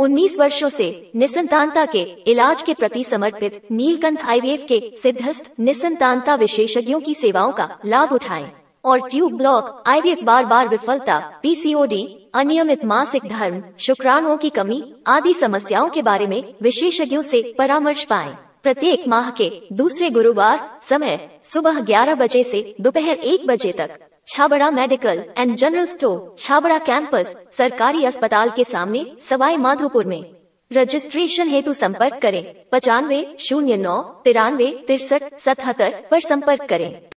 19 वर्षों से निसंतानता के इलाज के प्रति समर्पित नीलकंठ आईवीएफ के सिद्धस्थ निसंतानता विशेषज्ञों की सेवाओं का लाभ उठाएँ और ट्यूब ब्लॉक आईवीएफ बार बार विफलता पीसीओडी अनियमित मासिक धर्म, शुक्राणुओं की कमी आदि समस्याओं के बारे में विशेषज्ञों से परामर्श पाएँ। प्रत्येक माह के दूसरे गुरुवार समय सुबह 11 बजे से दोपहर एक बजे तक Chhabra medical and general store, Chhabra campus, सरकारी अस्पताल के सामने, सवाई माधोपुर में। रजिस्ट्रेशन हेतु संपर्क करें। पचानवे, शून्य नौ, तिरानवे, तिरसठ, सतहत्तर आरोप संपर्क करें।